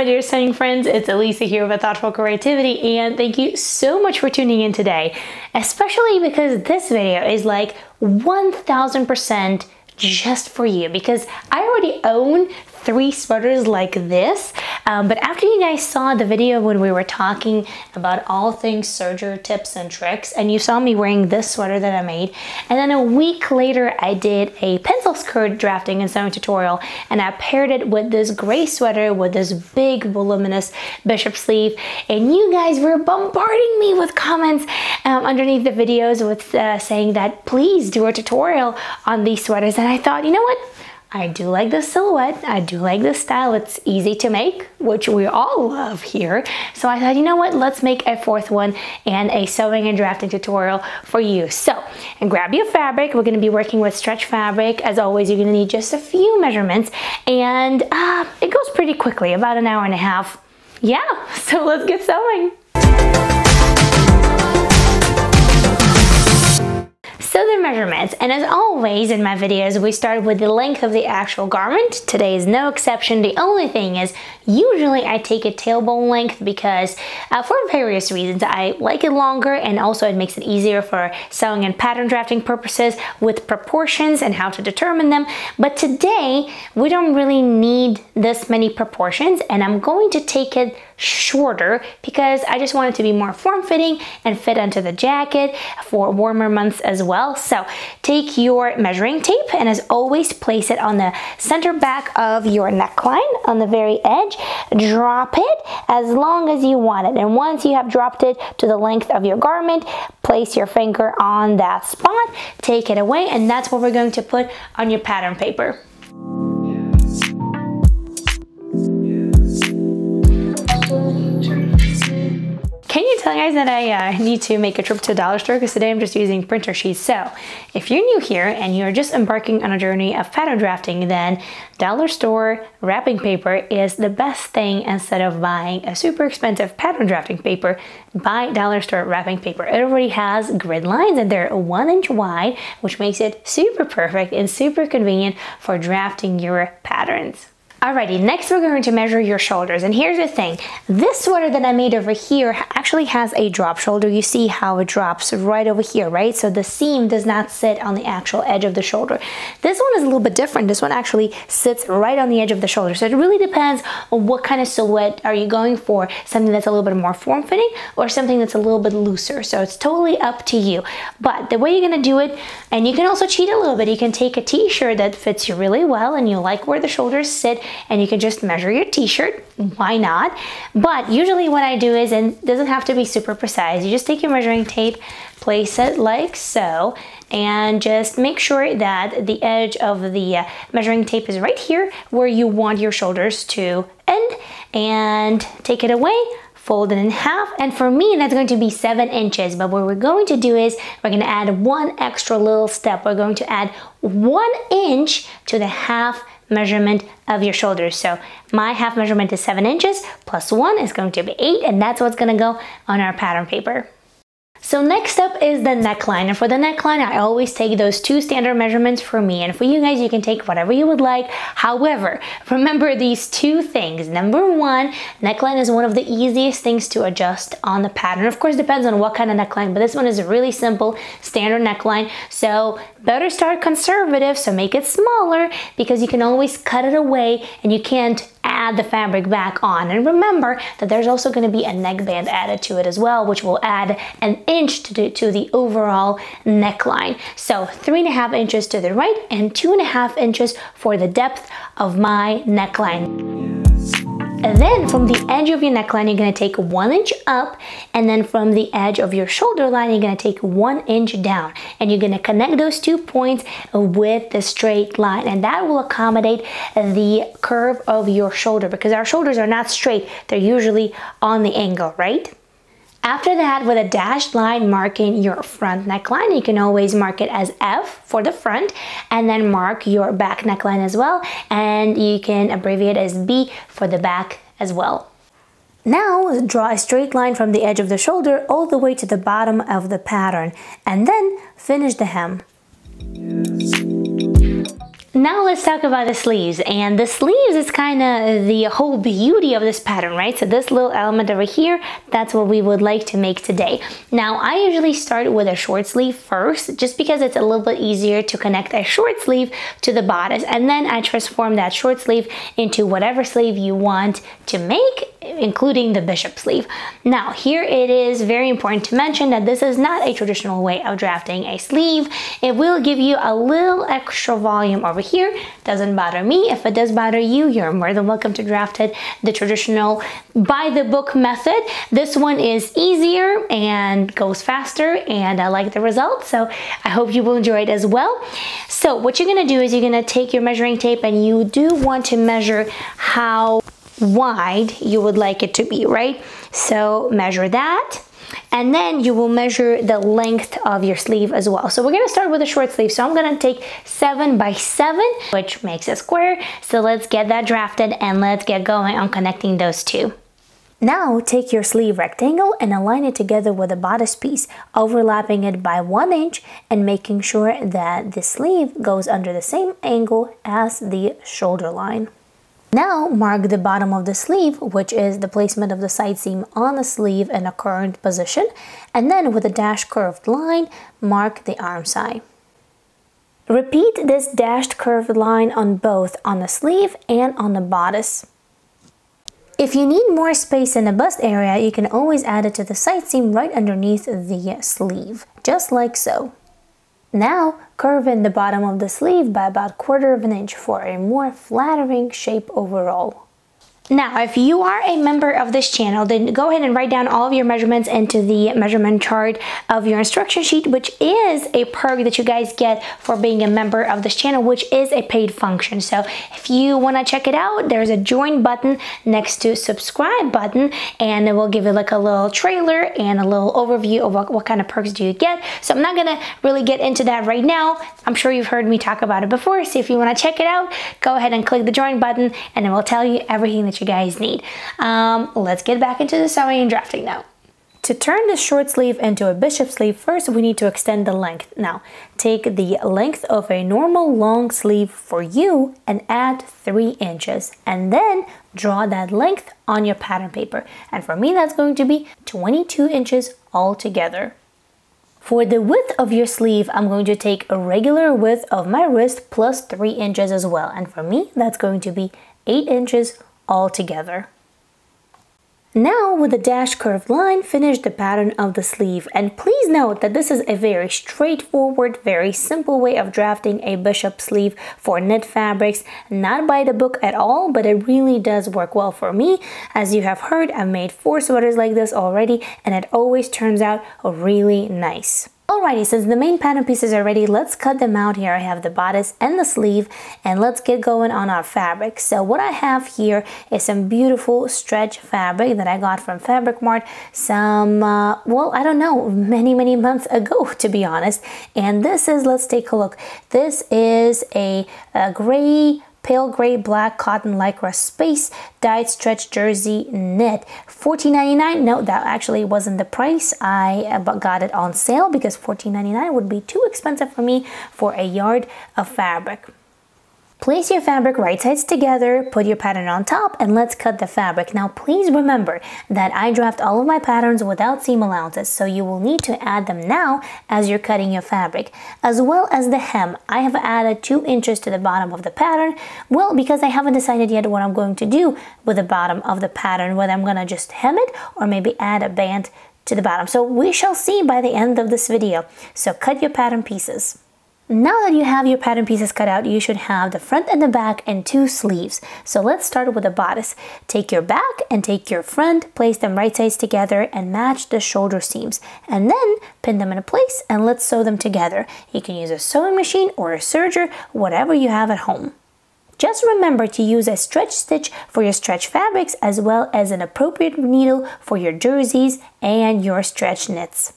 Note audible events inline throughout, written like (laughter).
my dear sewing friends, it's Elisa here with Thoughtful Creativity and thank you so much for tuning in today, especially because this video is like 1000% just for you because I already own three sweaters like this. Um, but after you guys saw the video when we were talking about all things serger tips and tricks, and you saw me wearing this sweater that I made, and then a week later I did a pencil skirt drafting and sewing tutorial, and I paired it with this gray sweater with this big voluminous bishop sleeve, and you guys were bombarding me with comments um, underneath the videos with uh, saying that please do a tutorial on these sweaters, and I thought, you know what? I do like the silhouette. I do like the style. It's easy to make, which we all love here. So I thought, you know what? Let's make a fourth one and a sewing and drafting tutorial for you. So, and grab your fabric. We're gonna be working with stretch fabric. As always, you're gonna need just a few measurements and uh, it goes pretty quickly, about an hour and a half. Yeah, (laughs) so let's get sewing. So the measurements, and as always in my videos, we start with the length of the actual garment. Today is no exception. The only thing is, usually I take a tailbone length because uh, for various reasons, I like it longer and also it makes it easier for sewing and pattern drafting purposes with proportions and how to determine them. But today, we don't really need this many proportions and I'm going to take it shorter because I just want it to be more form-fitting and fit onto the jacket for warmer months as well. So take your measuring tape and as always place it on the center back of your neckline on the very edge. Drop it as long as you want it and once you have dropped it to the length of your garment, place your finger on that spot, take it away and that's what we're going to put on your pattern paper. Can you guys that I uh, need to make a trip to a dollar store because today I'm just using printer sheets. So if you're new here and you're just embarking on a journey of pattern drafting, then dollar store wrapping paper is the best thing instead of buying a super expensive pattern drafting paper. Buy dollar store wrapping paper. It already has grid lines and they're one inch wide, which makes it super perfect and super convenient for drafting your patterns. Alrighty, next we're going to measure your shoulders. And here's the thing, this sweater that I made over here actually has a drop shoulder. You see how it drops right over here, right? So the seam does not sit on the actual edge of the shoulder. This one is a little bit different. This one actually sits right on the edge of the shoulder. So it really depends on what kind of silhouette are you going for. Something that's a little bit more form-fitting or something that's a little bit looser. So it's totally up to you. But the way you're gonna do it, and you can also cheat a little bit, you can take a t-shirt that fits you really well and you like where the shoulders sit and you can just measure your t-shirt. Why not? But usually what I do is and doesn't have to be super precise you just take your measuring tape place it like so and just make sure that the edge of the uh, measuring tape is right here where you want your shoulders to end and take it away fold it in half and for me that's going to be seven inches. But what we're going to do is we're going to add one extra little step. We're going to add one inch to the half measurement of your shoulders. So my half measurement is seven inches, plus one is going to be eight, and that's what's gonna go on our pattern paper. So next up is the neckline. And for the neckline, I always take those two standard measurements for me. And for you guys, you can take whatever you would like. However, remember these two things. Number one, neckline is one of the easiest things to adjust on the pattern. Of course, depends on what kind of neckline, but this one is a really simple standard neckline. So better start conservative, so make it smaller because you can always cut it away and you can't add the fabric back on. And remember that there's also going to be a neckband added to it as well, which will add an inch to the, to the overall neckline. So three and a half inches to the right and two and a half inches for the depth of my neckline. And then from the edge of your neckline, you're gonna take one inch up, and then from the edge of your shoulder line, you're gonna take one inch down. And you're gonna connect those two points with the straight line. And that will accommodate the curve of your shoulder because our shoulders are not straight, they're usually on the angle, right? After that, with a dashed line marking your front neckline, you can always mark it as F for the front and then mark your back neckline as well. And you can abbreviate as B for the back as well. Now draw a straight line from the edge of the shoulder all the way to the bottom of the pattern and then finish the hem. Now let's talk about the sleeves and the sleeves is kind of the whole beauty of this pattern, right? So this little element over here, that's what we would like to make today. Now I usually start with a short sleeve first, just because it's a little bit easier to connect a short sleeve to the bodice and then I transform that short sleeve into whatever sleeve you want to make, including the bishop sleeve. Now here it is very important to mention that this is not a traditional way of drafting a sleeve. It will give you a little extra volume over over here. Doesn't bother me. If it does bother you, you're more than welcome to draft it the traditional by the book method. This one is easier and goes faster and I like the results. So I hope you will enjoy it as well. So what you're gonna do is you're gonna take your measuring tape and you do want to measure how wide you would like it to be, right? So measure that and then you will measure the length of your sleeve as well. So we're gonna start with a short sleeve. So I'm gonna take seven by seven, which makes a square. So let's get that drafted and let's get going on connecting those two. Now take your sleeve rectangle and align it together with the bodice piece, overlapping it by one inch and making sure that the sleeve goes under the same angle as the shoulder line. Now mark the bottom of the sleeve, which is the placement of the side seam on the sleeve in a current position, and then with a dashed curved line, mark the armscye. Repeat this dashed curved line on both on the sleeve and on the bodice. If you need more space in the bust area, you can always add it to the side seam right underneath the sleeve, just like so. Now, curve in the bottom of the sleeve by about quarter of an inch for a more flattering shape overall. Now, if you are a member of this channel, then go ahead and write down all of your measurements into the measurement chart of your instruction sheet, which is a perk that you guys get for being a member of this channel, which is a paid function. So if you want to check it out, there's a join button next to subscribe button, and it will give you like a little trailer and a little overview of what, what kind of perks do you get. So I'm not going to really get into that right now. I'm sure you've heard me talk about it before. So if you want to check it out, go ahead and click the join button, and it will tell you everything that you guys need. Um, let's get back into the sewing and drafting now. To turn the short sleeve into a bishop sleeve, first we need to extend the length. Now, take the length of a normal long sleeve for you and add 3 inches. And then draw that length on your pattern paper. And for me, that's going to be 22 inches altogether. For the width of your sleeve, I'm going to take a regular width of my wrist plus 3 inches as well. And for me, that's going to be 8 inches all together. Now with the dash curved line, finish the pattern of the sleeve. And please note that this is a very straightforward, very simple way of drafting a bishop sleeve for knit fabrics. Not by the book at all, but it really does work well for me. As you have heard, I've made four sweaters like this already and it always turns out really nice. Alrighty, since the main pattern pieces are ready, let's cut them out here. I have the bodice and the sleeve, and let's get going on our fabric. So what I have here is some beautiful stretch fabric that I got from Fabric Mart some, uh, well, I don't know, many, many months ago, (laughs) to be honest. And this is, let's take a look. This is a, a gray pale gray black cotton lycra space dyed stretch jersey knit. $14.99 no that actually wasn't the price. I uh, got it on sale because $14.99 would be too expensive for me for a yard of fabric Place your fabric right sides together, put your pattern on top, and let's cut the fabric. Now please remember that I draft all of my patterns without seam allowances, so you will need to add them now as you're cutting your fabric. As well as the hem, I have added 2 inches to the bottom of the pattern, well because I haven't decided yet what I'm going to do with the bottom of the pattern, whether I'm going to just hem it or maybe add a band to the bottom. So we shall see by the end of this video. So cut your pattern pieces. Now that you have your pattern pieces cut out, you should have the front and the back and two sleeves. So let's start with the bodice. Take your back and take your front, place them right sides together and match the shoulder seams. And then pin them in place and let's sew them together. You can use a sewing machine or a serger, whatever you have at home. Just remember to use a stretch stitch for your stretch fabrics as well as an appropriate needle for your jerseys and your stretch knits.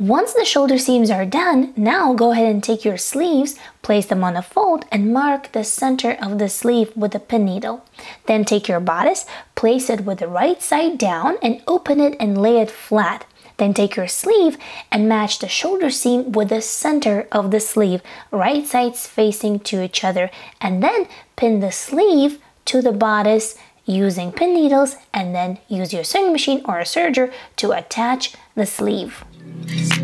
Once the shoulder seams are done, now go ahead and take your sleeves, place them on a fold and mark the center of the sleeve with a pin needle. Then take your bodice, place it with the right side down and open it and lay it flat. Then take your sleeve and match the shoulder seam with the center of the sleeve, right sides facing to each other. And then pin the sleeve to the bodice using pin needles and then use your sewing machine or a serger to attach the sleeve. Peace.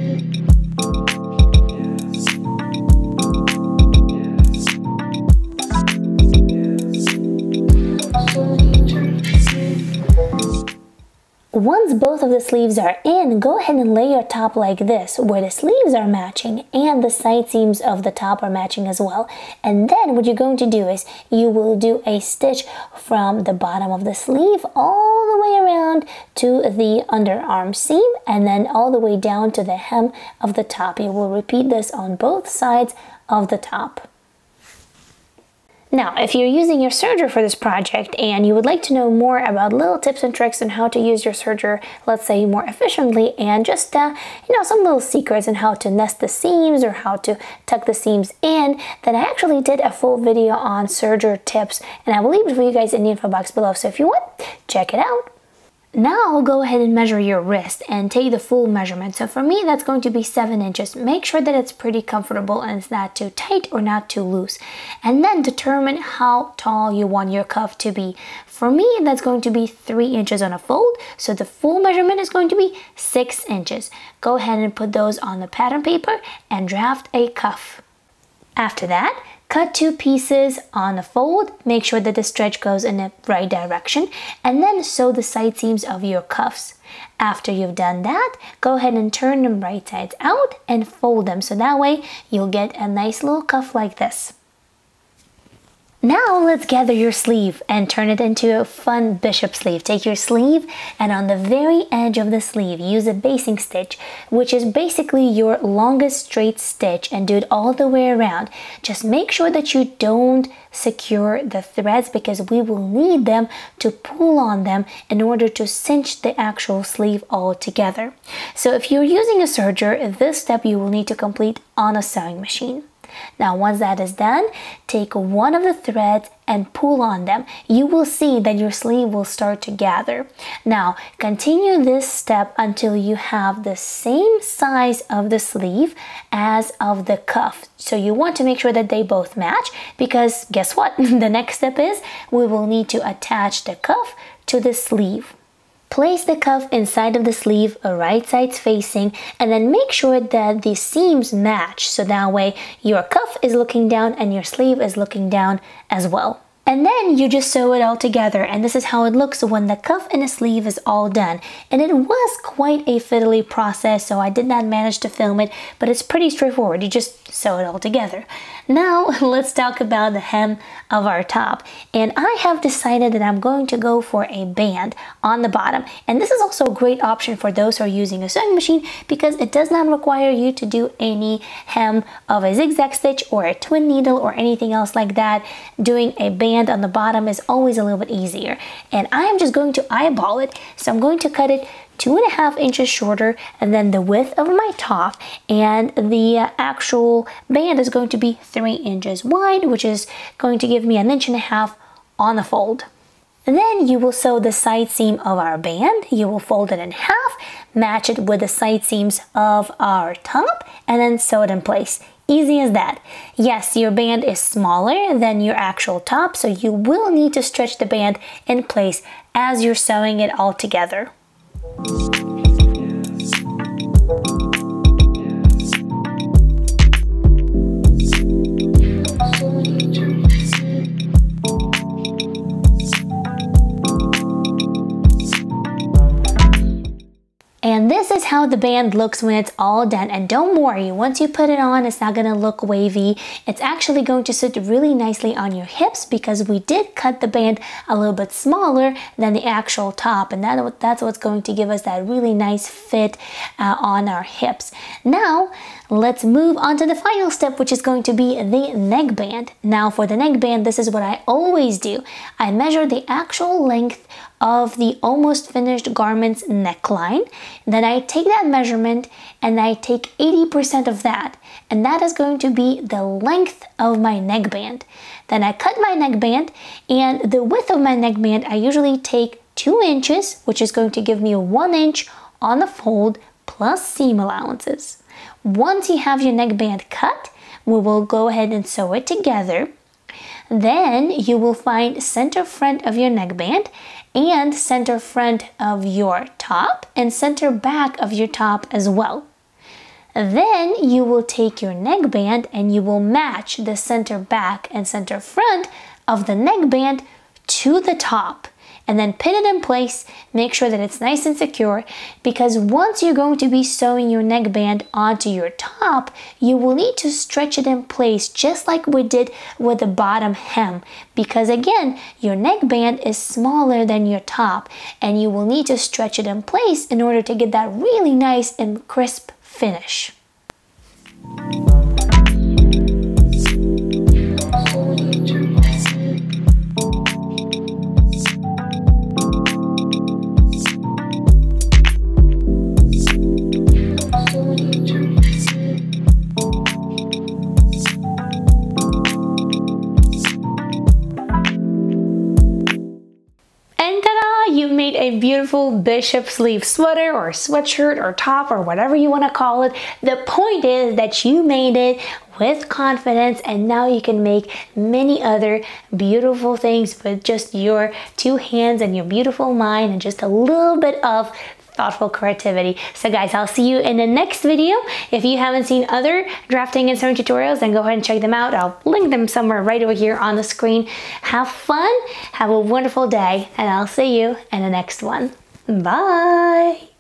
Once both of the sleeves are in, go ahead and lay your top like this, where the sleeves are matching and the side seams of the top are matching as well. And then what you're going to do is you will do a stitch from the bottom of the sleeve all the way around to the underarm seam and then all the way down to the hem of the top. You will repeat this on both sides of the top. Now, if you're using your serger for this project and you would like to know more about little tips and tricks on how to use your serger, let's say more efficiently, and just, uh, you know, some little secrets on how to nest the seams or how to tuck the seams in, then I actually did a full video on serger tips, and I will leave it for you guys in the info box below. So if you want, check it out. Now go ahead and measure your wrist and take the full measurement. So for me, that's going to be seven inches. Make sure that it's pretty comfortable and it's not too tight or not too loose. And then determine how tall you want your cuff to be. For me, that's going to be three inches on a fold. So the full measurement is going to be six inches. Go ahead and put those on the pattern paper and draft a cuff. After that, Cut two pieces on a fold, make sure that the stretch goes in the right direction, and then sew the side seams of your cuffs. After you've done that, go ahead and turn them right sides out and fold them so that way you'll get a nice little cuff like this. Now let's gather your sleeve and turn it into a fun bishop sleeve. Take your sleeve and on the very edge of the sleeve use a basting stitch which is basically your longest straight stitch and do it all the way around. Just make sure that you don't secure the threads because we will need them to pull on them in order to cinch the actual sleeve all together. So if you're using a serger, this step you will need to complete on a sewing machine. Now once that is done, take one of the threads and pull on them. You will see that your sleeve will start to gather. Now continue this step until you have the same size of the sleeve as of the cuff. So you want to make sure that they both match because guess what? (laughs) the next step is we will need to attach the cuff to the sleeve. Place the cuff inside of the sleeve, right sides facing, and then make sure that the seams match so that way your cuff is looking down and your sleeve is looking down as well. And then you just sew it all together and this is how it looks when the cuff and the sleeve is all done. And it was quite a fiddly process so I did not manage to film it but it's pretty straightforward. You just sew it all together. Now (laughs) let's talk about the hem of our top. And I have decided that I'm going to go for a band on the bottom. And this is also a great option for those who are using a sewing machine because it does not require you to do any hem of a zigzag stitch or a twin needle or anything else like that. Doing a band on the bottom is always a little bit easier. And I am just going to eyeball it. So I'm going to cut it two and a half inches shorter and then the width of my top and the uh, actual band is going to be three inches wide which is going to give me an inch and a half on the fold. Then you will sew the side seam of our band. You will fold it in half, match it with the side seams of our top, and then sew it in place. Easy as that. Yes, your band is smaller than your actual top, so you will need to stretch the band in place as you're sewing it all together. And this how the band looks when it's all done. And don't worry, once you put it on, it's not gonna look wavy. It's actually going to sit really nicely on your hips because we did cut the band a little bit smaller than the actual top. And that, that's what's going to give us that really nice fit uh, on our hips. Now, let's move on to the final step, which is going to be the neckband. Now for the neckband, this is what I always do. I measure the actual length of the almost finished garment's neckline. Then I take that measurement and I take 80% of that. And that is going to be the length of my neckband. Then I cut my neckband and the width of my neckband, I usually take two inches, which is going to give me one inch on the fold plus seam allowances. Once you have your neckband cut, we will go ahead and sew it together. Then you will find center front of your neckband and center front of your top and center back of your top as well. Then you will take your neckband and you will match the center back and center front of the neckband to the top and then pin it in place. Make sure that it's nice and secure because once you're going to be sewing your neckband onto your top, you will need to stretch it in place just like we did with the bottom hem because again, your neckband is smaller than your top and you will need to stretch it in place in order to get that really nice and crisp finish. Beautiful bishop sleeve sweater or sweatshirt or top or whatever you want to call it. The point is that you made it with confidence and now you can make many other beautiful things with just your two hands and your beautiful mind and just a little bit of thoughtful creativity. So guys, I'll see you in the next video. If you haven't seen other drafting and sewing tutorials, then go ahead and check them out. I'll link them somewhere right over here on the screen. Have fun, have a wonderful day, and I'll see you in the next one. Bye!